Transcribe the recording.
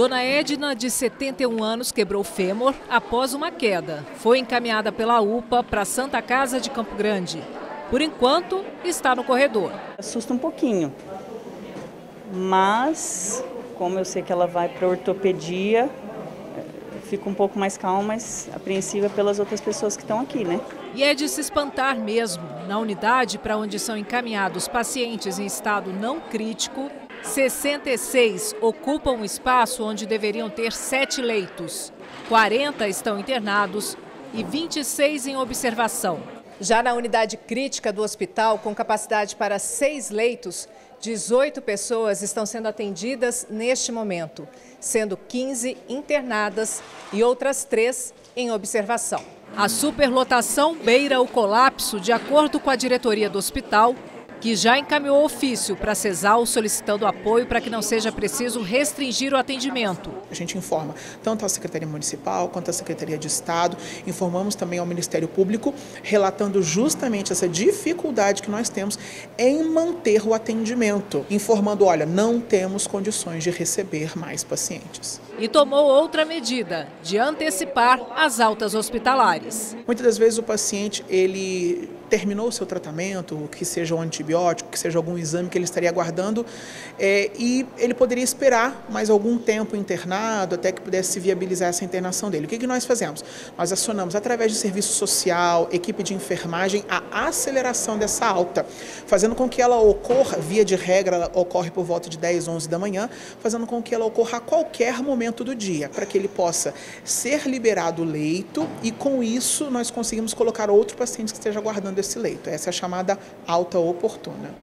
Dona Edna, de 71 anos, quebrou fêmur após uma queda. Foi encaminhada pela UPA para a Santa Casa de Campo Grande. Por enquanto, está no corredor. Assusta um pouquinho, mas como eu sei que ela vai para ortopedia, fico um pouco mais calma, mas apreensiva pelas outras pessoas que estão aqui, né? E é de se espantar mesmo. Na unidade para onde são encaminhados pacientes em estado não crítico, 66 ocupam um espaço onde deveriam ter sete leitos. 40 estão internados e 26 em observação. Já na unidade crítica do hospital, com capacidade para seis leitos, 18 pessoas estão sendo atendidas neste momento, sendo 15 internadas e outras três em observação. A superlotação beira o colapso, de acordo com a diretoria do hospital, que já encaminhou ofício para a CESAL solicitando apoio para que não seja preciso restringir o atendimento. A gente informa tanto a Secretaria Municipal quanto a Secretaria de Estado, informamos também ao Ministério Público, relatando justamente essa dificuldade que nós temos em manter o atendimento, informando, olha, não temos condições de receber mais pacientes. E tomou outra medida, de antecipar as altas hospitalares. Muitas das vezes o paciente, ele terminou o seu tratamento, que seja um antibiótico, que seja algum exame que ele estaria aguardando, é, e ele poderia esperar mais algum tempo internado até que pudesse viabilizar essa internação dele. O que, que nós fazemos? Nós acionamos através de serviço social, equipe de enfermagem, a aceleração dessa alta, fazendo com que ela ocorra, via de regra, ela ocorre por volta de 10, 11 da manhã, fazendo com que ela ocorra a qualquer momento do dia, para que ele possa ser liberado o leito e com isso nós conseguimos colocar outro paciente que esteja aguardando desse leito. Essa é a chamada alta oportuna.